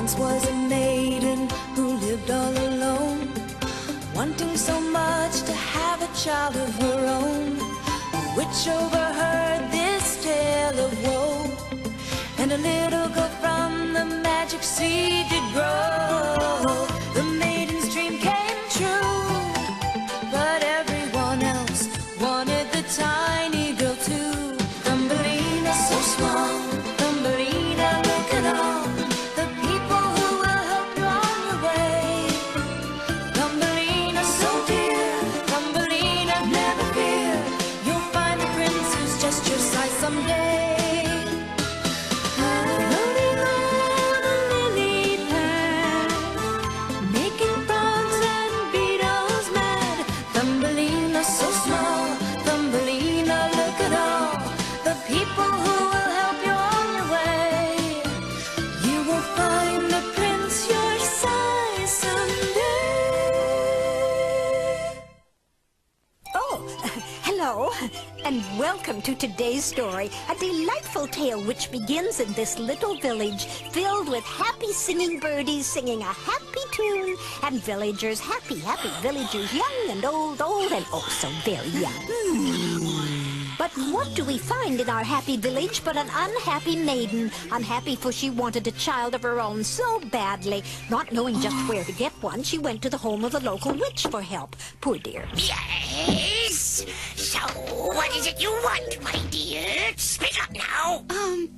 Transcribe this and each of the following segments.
once was a maiden who lived all alone, wanting so much to have a child of her own. A witch overheard this tale of woe, and a little girl from the magic seed did grow. Story, a delightful tale which begins in this little village filled with happy singing birdies singing a happy tune, and villagers, happy, happy villagers, young and old, old and oh so very young. But what do we find in our happy village but an unhappy maiden? Unhappy for she wanted a child of her own so badly. Not knowing just where to get one, she went to the home of the local witch for help. Poor dear. Yes. So, what is it you want, my Speak up now. Um,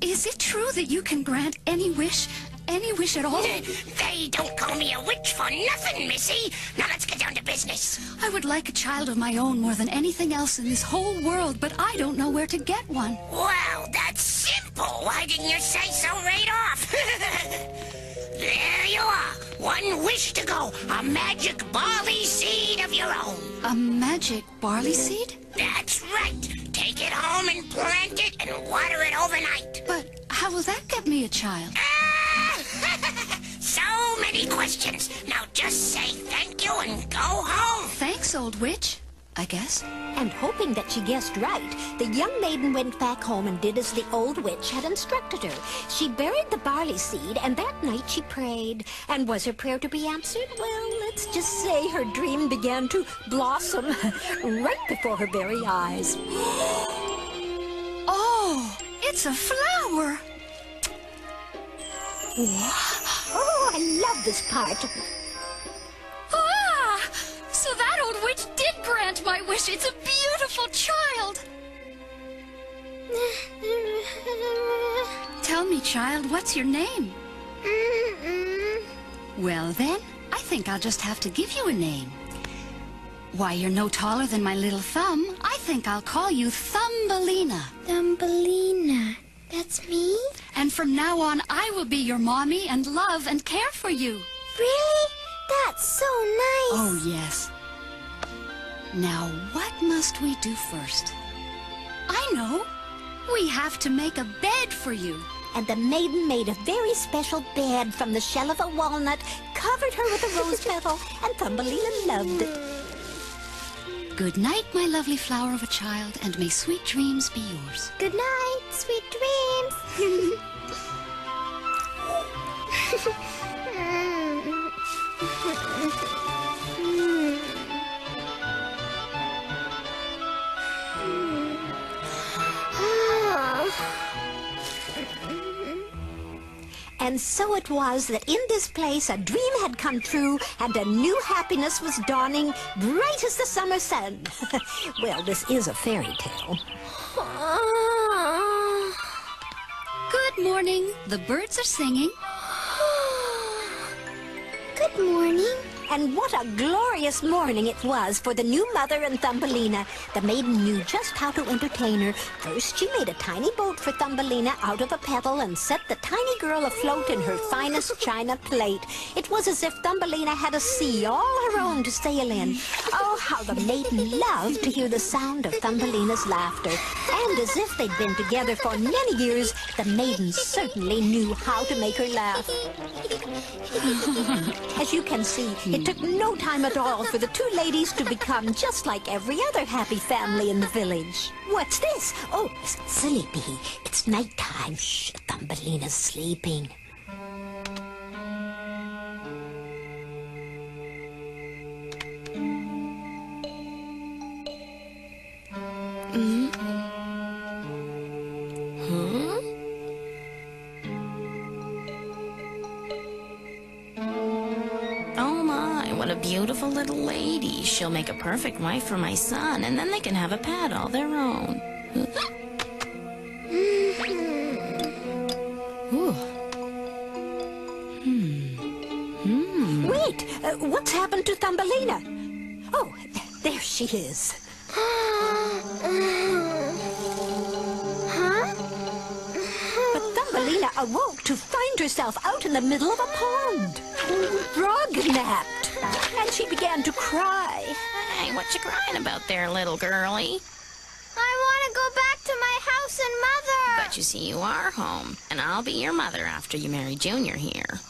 is it true that you can grant any wish? Any wish at all? They don't call me a witch for nothing, Missy. Now let's get down to business. I would like a child of my own more than anything else in this whole world, but I don't know where to get one. Well, that's simple. Why didn't you say so right off? there you are. One wish to go. A magic barley seed of your own. A magic barley seed? That's right. Take it home and plant it and water it overnight. But how will that get me a child? Ah! so many questions. Now just say thank you and go home. Thanks, old witch. I guess. And hoping that she guessed right, the young maiden went back home and did as the old witch had instructed her. She buried the barley seed, and that night she prayed. And was her prayer to be answered? Well, let's just say her dream began to blossom right before her very eyes. Oh, it's a flower. Oh, I love this part. Grant my wish. It's a beautiful child. Tell me, child, what's your name? Well, then, I think I'll just have to give you a name. Why, you're no taller than my little thumb. I think I'll call you Thumbelina. Thumbelina. That's me? And from now on, I will be your mommy and love and care for you. Really? That's so nice. Oh, yes. Now, what must we do first? I know. We have to make a bed for you. And the maiden made a very special bed from the shell of a walnut, covered her with a rose petal, and Thumbelina loved it. Good night, my lovely flower of a child, and may sweet dreams be yours. Good night, sweet dreams. And so it was that in this place a dream had come true and a new happiness was dawning, bright as the summer sun. well, this is a fairy tale. Ah. Good morning. The birds are singing. Good morning. And what a glorious morning it was for the new mother and Thumbelina. The maiden knew just how to entertain her. First, she made a tiny boat for Thumbelina out of a pebble and set the tiny girl afloat in her finest china plate. It was as if Thumbelina had a sea all her own to sail in. Oh, how the maiden loved to hear the sound of Thumbelina's laughter. And as if they'd been together for many years, the maiden certainly knew how to make her laugh. As you can see, it took no time at all for the two ladies to become just like every other happy family in the village. What's this? Oh, sleepy. It's nighttime. Shh, Thumbelina's sleeping. Perfect wife for my son, and then they can have a pet all their own. Ooh. Wait, uh, what's happened to Thumbelina? Oh, there she is. Huh? But Thumbelina awoke to find herself out in the middle of a pond. Frog napped, and she began to cry. Hey, what you crying about there, little girlie? I want to go back to my house and mother. But you see, you are home, and I'll be your mother after you marry Junior here.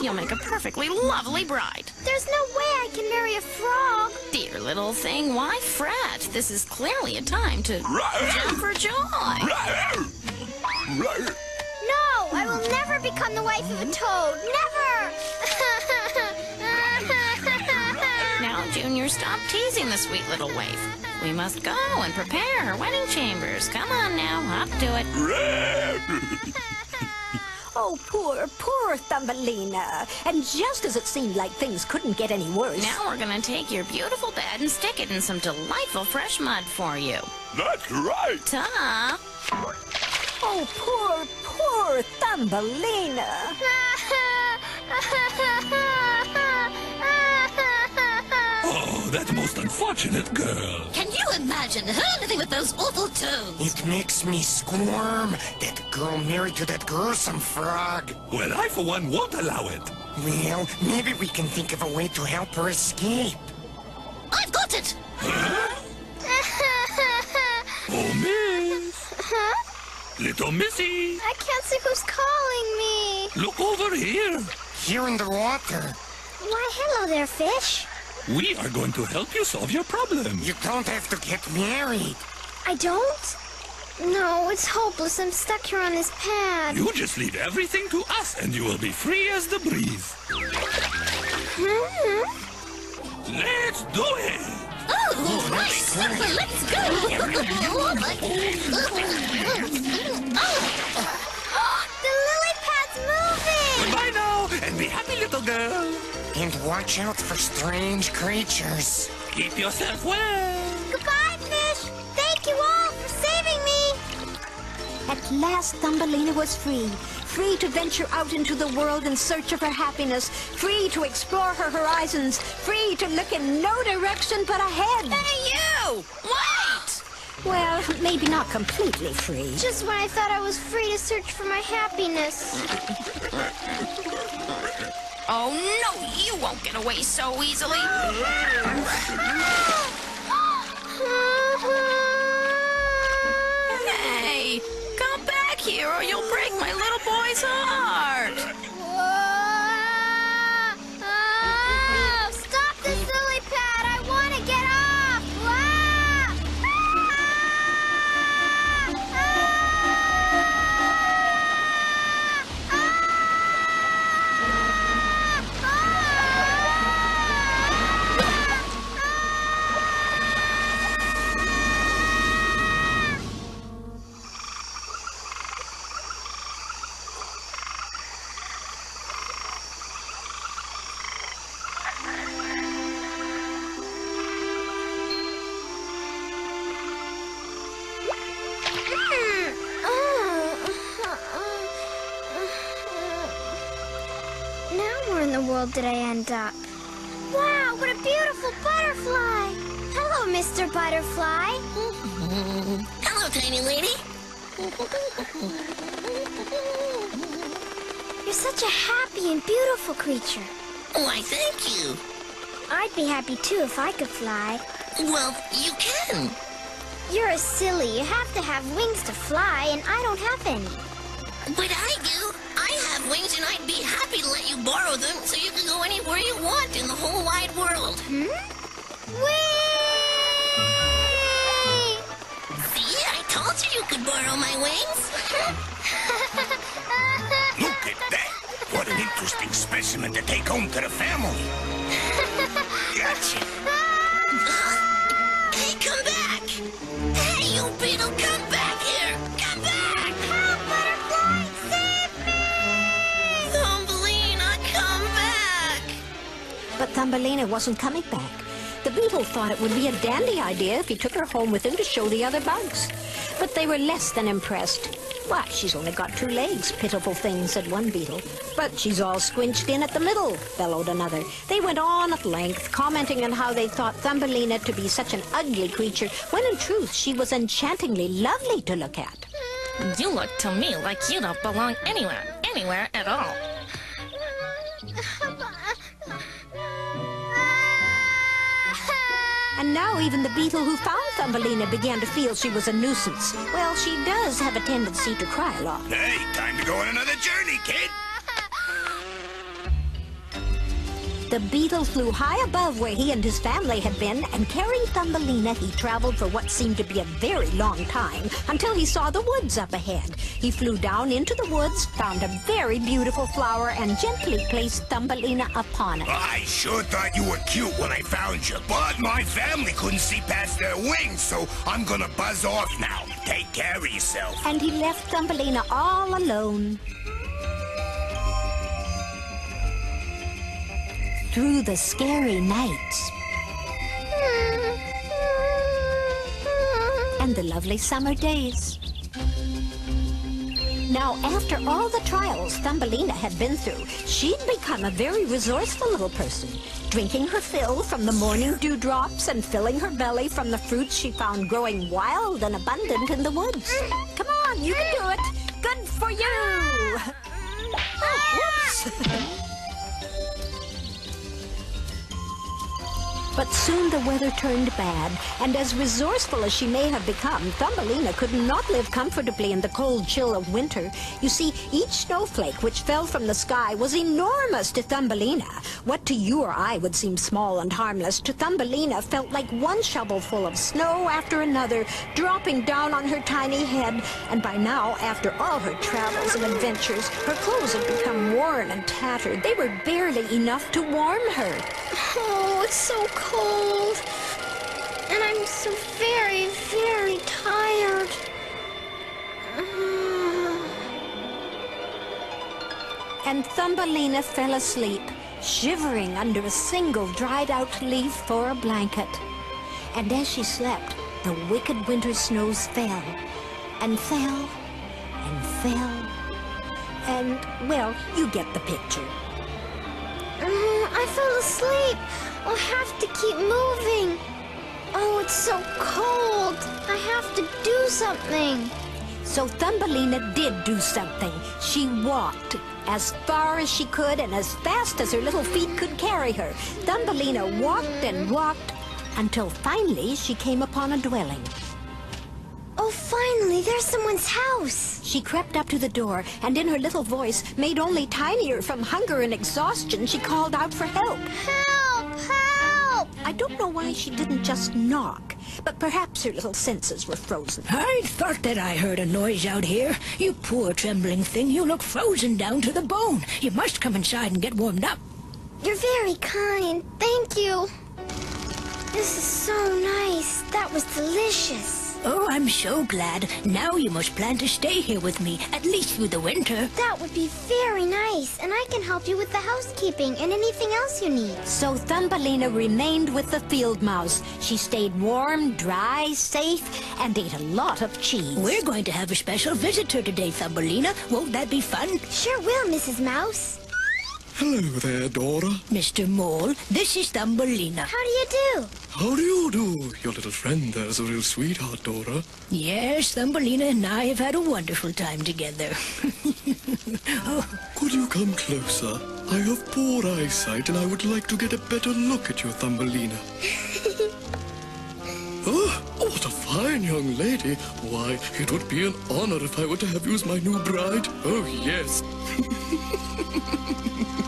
You'll make a perfectly lovely bride. There's no way I can marry a frog. Dear little thing, why fret? This is clearly a time to jump for joy. No, I will never become the wife of a toad. Never. Junior, stop teasing the sweet little waif. We must go and prepare her wedding chambers. Come on now, up to it. Oh, poor, poor Thumbelina. And just as it seemed like things couldn't get any worse. Now we're gonna take your beautiful bed and stick it in some delightful fresh mud for you. That's right. Ta! Oh, poor, poor Thumbelina. that most unfortunate girl. Can you imagine her living with those awful toads? It makes me squirm. That girl married to that gruesome frog. Well, I for one won't allow it. Well, maybe we can think of a way to help her escape. I've got it! Oh, miss. Little missy, I can't see who's calling me. look over here. Here in the water. Why, hello there, fish. We are going to help you solve your problem. You don't have to get married. I don't? No, it's hopeless. I'm stuck here on this pad. You just leave everything to us and you will be free as the breeze. Hmm? Let's do it. Oh, right, super, let's go! The lily pad's moving. Goodbye now and be happy, little girl. And watch out for strange creatures. Keep yourself well. Goodbye, fish. Thank you all for saving me. At last, Thumbelina was free. Free to venture out into the world in search of her happiness. Free to explore her horizons. Free to look in no direction but ahead. Hey, you! Wait! Well, maybe not completely free. Just when I thought I was free to search for my happiness. Oh, no, you won't get away so easily. Hey, come back here or you'll break my little boy's heart. The world did I end up? Wow, what a beautiful butterfly! Hello, Mr. Butterfly. Hello, tiny lady. You're such a happy and beautiful creature. Oh, Why, thank you. I'd be happy too if I could fly. Well, you can. You're a silly. You have to have wings to fly, and I don't have any. But I do. To let you borrow them so you can go anywhere you want in the whole wide world. Hmm? Whee! See, I told you you could borrow my wings. Look at that. What an interesting specimen to take home to the family. Gotcha. Hey, come back! Hey, you beetle, come back Thumbelina wasn't coming back. The beetle thought it would be a dandy idea if he took her home with him to show the other bugs. But they were less than impressed. Why, she's only got two legs, pitiful thing, said one beetle. But she's all squinched in at the middle, bellowed another. They went on at length, commenting on how they thought Thumbelina to be such an ugly creature, when in truth she was enchantingly lovely to look at. You look to me like you don't belong anywhere, anywhere at all. now even the beetle who found Thumbelina began to feel she was a nuisance. Well, she does have a tendency to cry a lot. Hey, time to go on another journey, kid. The beetle flew high above where he and his family had been, and carrying Thumbelina, he traveled for what seemed to be a very long time until he saw the woods up ahead. He flew down into the woods, found a very beautiful flower, and gently placed Thumbelina upon it. I sure thought you were cute when I found you, but my family couldn't see past their wings, so I'm gonna buzz off now. Take care of yourself. And he left Thumbelina all alone. Through the scary nights and the lovely summer days. Now, after all the trials Thumbelina had been through, she'd become a very resourceful little person, drinking her fill from the morning dewdrops and filling her belly from the fruits she found growing wild and abundant in the woods. Come on, you can do it. Good for you. Oh, whoops. But soon the weather turned bad, and as resourceful as she may have become, Thumbelina could not live comfortably in the cold chill of winter. You see, each snowflake which fell from the sky was enormous to Thumbelina. What to you or I would seem small and harmless, to Thumbelina felt like one shovelful of snow after another, dropping down on her tiny head. And by now, after all her travels and adventures, her clothes had become worn and tattered. They were barely enough to warm her. Oh, it's so cold. And I'm so very, very tired. Ah. and Thumbelina fell asleep, shivering under a single dried-out leaf for a blanket. And as she slept, the wicked winter snows fell, and fell, and fell, and, well, you get the picture. I fell asleep. I'll have to keep moving. Oh, it's so cold. I have to do something. So Thumbelina did do something. She walked as far as she could and as fast as her little feet could carry her. Thumbelina walked and walked until finally she came upon a dwelling. Oh, finally, there's someone's house. She crept up to the door, and in her little voice, made only tinier from hunger and exhaustion, she called out for help. Help! Help! I don't know why she didn't just knock, but perhaps her little senses were frozen. I thought that I heard a noise out here. You poor trembling thing, you look frozen down to the bone. You must come inside and get warmed up. You're very kind. Thank you. This is so nice. That was delicious. Oh, I'm so glad. Now you must plan to stay here with me, at least through the winter. That would be very nice, and I can help you with the housekeeping and anything else you need. So Thumbelina remained with the field mouse. She stayed warm, dry, safe, and ate a lot of cheese. We're going to have a special visitor today, Thumbelina. Won't that be fun? Sure will, Mrs. Mouse. Hello there, Dora. Mr. Mole, this is Thumbelina. How do you do? How do you do? Your little friend there's a real sweetheart, Dora. Yes, Thumbelina and I have had a wonderful time together. Oh. Could you come closer? I have poor eyesight and I would like to get a better look at you, Thumbelina. oh, what a fine young lady. Why, it would be an honor if I were to have you as my new bride. Oh, yes.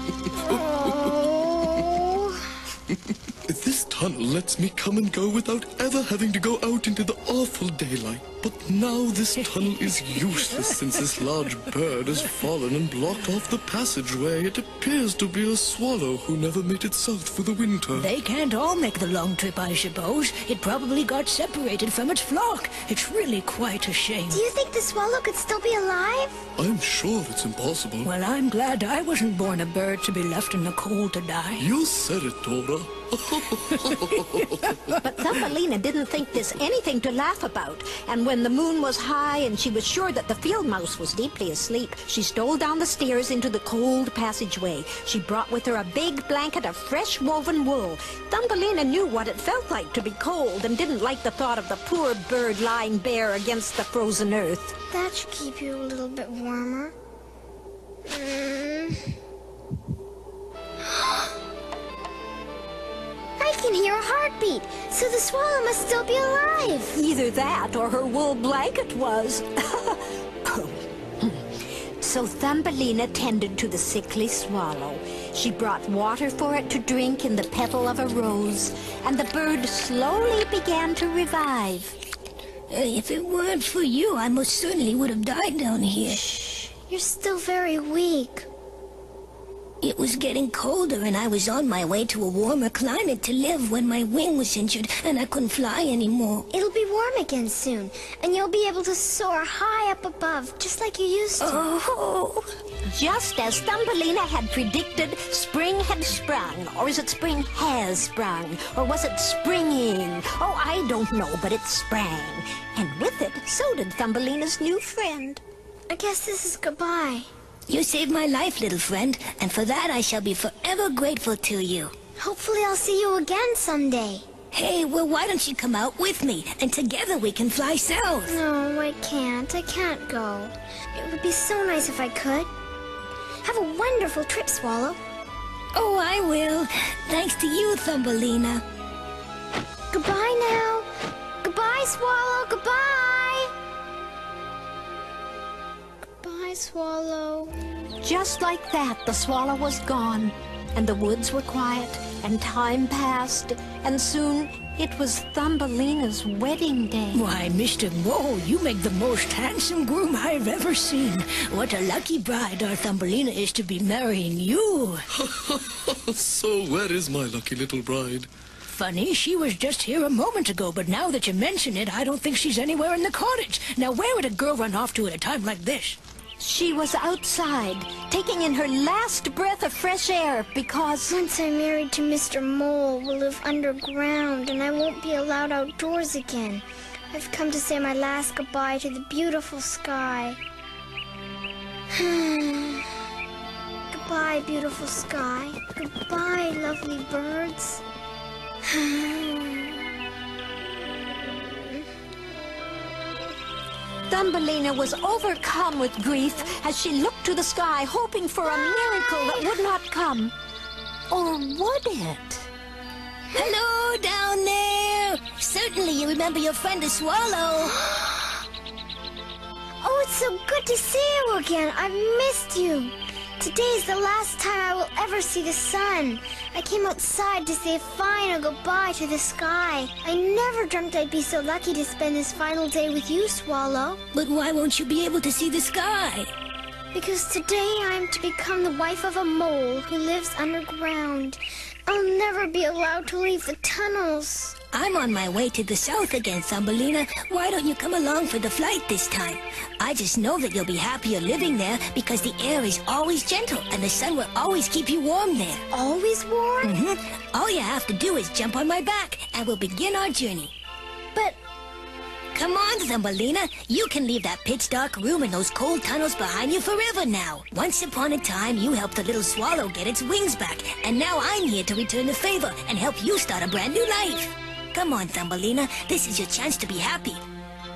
Oh. This tunnel lets me come and go without ever having to go out into the awful daylight. But now this tunnel is useless since this large bird has fallen and blocked off the passageway. It appears to be a swallow who never made it south for the winter. They can't all make the long trip, I suppose. It probably got separated from its flock. It's really quite a shame. Do you think the swallow could still be alive? I'm sure it's impossible. Well, I'm glad I wasn't born a bird to be left in the cold to die. You said it, Dora. But Thumbelina didn't think this anything to laugh about, and when the moon was high and she was sure that the field mouse was deeply asleep, she stole down the stairs into the cold passageway. She brought with her a big blanket of fresh woven wool. Thumbelina knew what it felt like to be cold and didn't like the thought of the poor bird lying bare against the frozen earth. That should keep you a little bit warmer. Mm. I can hear a heartbeat, so the swallow must still be alive. Either that or her wool blanket was. so Thumbelina tended to the sickly swallow. She brought water for it to drink in the petal of a rose, and the bird slowly began to revive. Uh, if it weren't for you, I most certainly would have died down here. Shh. You're still very weak. It was getting colder and I was on my way to a warmer climate to live when my wing was injured and I couldn't fly anymore. It'll be warm again soon, and you'll be able to soar high up above, just like you used to. Oh, Just as Thumbelina had predicted, spring had sprung. Or is it spring has sprung? Or was it springing? Oh, I don't know, but it sprang. And with it, so did Thumbelina's new friend. I guess this is goodbye. You saved my life, little friend, and for that I shall be forever grateful to you. Hopefully I'll see you again someday. Hey, well, why don't you come out with me, and together we can fly south? No, I can't. I can't go. It would be so nice if I could. Have a wonderful trip, Swallow. Oh, I will. Thanks to you, Thumbelina. Goodbye now. Goodbye, Swallow. Goodbye. Goodbye, Swallow. Just like that, the swallow was gone, and the woods were quiet, and time passed, and soon it was Thumbelina's wedding day. Why, Mr. Mole, you make the most handsome groom I've ever seen. What a lucky bride our Thumbelina is to be marrying you. so where is my lucky little bride? Funny, she was just here a moment ago, but now that you mention it, I don't think she's anywhere in the cottage. Now, where would a girl run off to at a time like this? She was outside, taking in her last breath of fresh air, because Once I'm married to Mr. Mole, we'll live underground and I won't be allowed outdoors again. I've come to say my last goodbye to the beautiful sky. Goodbye, beautiful sky. Goodbye, lovely birds. Thumbelina was overcome with grief as she looked to the sky, hoping for a miracle that would not come. Or would it? Hello, down there. Certainly you remember your friend the swallow. Oh, it's so good to see you again. I've missed you. Today's the last time I will ever see the sun. I came outside to say a final goodbye to the sky. I never dreamt I'd be so lucky to spend this final day with you, Swallow. But why won't you be able to see the sky? Because today I'm to become the wife of a mole who lives underground. I'll never be allowed to leave the tunnels. I'm on my way to the south again, Thumbelina. Why don't you come along for the flight this time? I just know that you'll be happier living there because the air is always gentle and the sun will always keep you warm there. Always warm? hmm All you have to do is jump on my back and we'll begin our journey. But Come on, Thumbelina. You can leave that pitch dark room and those cold tunnels behind you forever now. Once upon a time, you helped the little swallow get its wings back, and now I'm here to return the favor and help you start a brand new life. Come on, Thumbelina. This is your chance to be happy.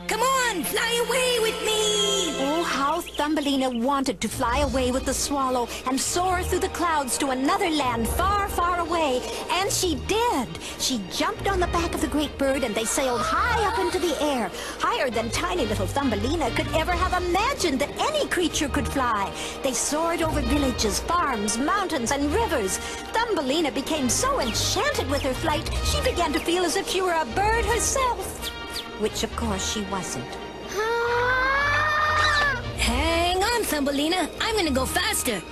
Come on, fly away with me. Oh, how Thumbelina wanted to fly away with the swallow and soar through the clouds to another land far, far away. And she did. She jumped on the back of the great bird and they sailed high up into the air, higher than tiny little Thumbelina could ever have imagined that any creature could fly. They soared over villages, farms, mountains, and rivers. Thumbelina became so enchanted with her flight, she began to feel as if she were a bird herself. Which, of course, she wasn't. Ah! Hang on, Thumbelina. I'm gonna go faster.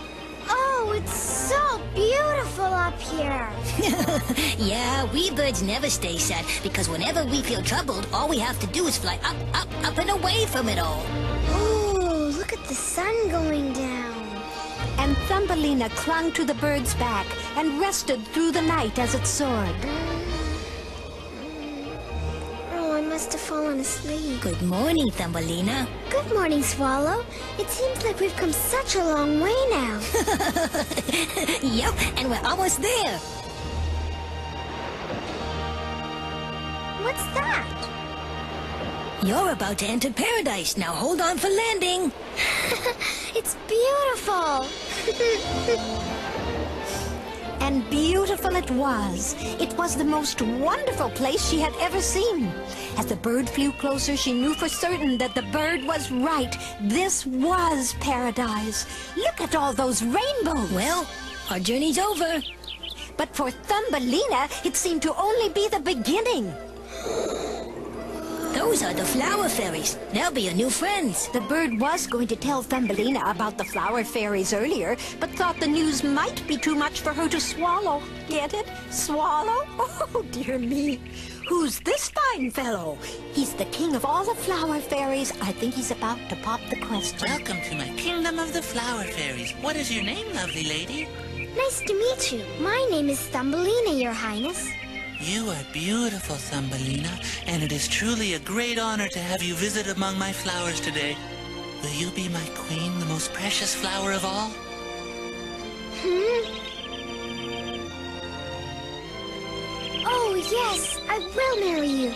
Oh, it's so beautiful up here. yeah, we birds never stay sad because whenever we feel troubled, all we have to do is fly up, up, up and away from it all. Ooh, look at the sun going down. And Thumbelina clung to the bird's back and rested through the night as it soared. Must have fallen asleep. Good morning, Thumbelina. Good morning, Swallow. It seems like we've come such a long way now. yep, and we're almost there. What's that? You're about to enter paradise. Now hold on for landing. it's beautiful. And beautiful it was. It was the most wonderful place she had ever seen. As the bird flew closer, she knew for certain that the bird was right. This was paradise. Look at all those rainbows. Well, our journey's over. But for Thumbelina, it seemed to only be the beginning. Those are the flower fairies. They'll be your new friends. The bird was going to tell Thumbelina about the flower fairies earlier, but thought the news might be too much for her to swallow. Get it? Swallow? Oh, dear me. Who's this fine fellow? He's the king of all the flower fairies. I think he's about to pop the question. Welcome to my kingdom of the flower fairies. What is your name, lovely lady? Nice to meet you. My name is Thumbelina, your highness. You are beautiful, Thumbelina, and it is truly a great honor to have you visit among my flowers today. Will you be my queen, the most precious flower of all? Hmm? Oh, yes, I will marry you.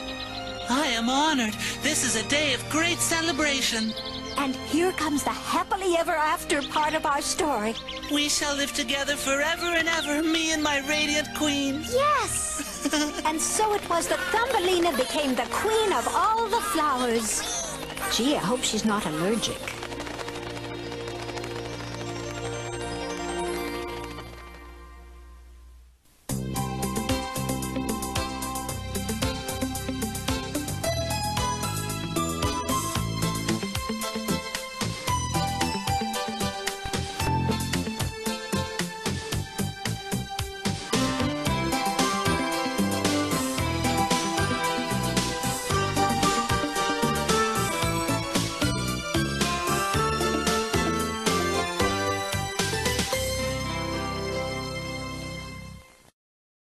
I am honored. This is a day of great celebration. And here comes the happily ever after part of our story. We shall live together forever and ever, me and my radiant queen. Yes! And so it was that Thumbelina became the queen of all the flowers. Gee, I hope she's not allergic.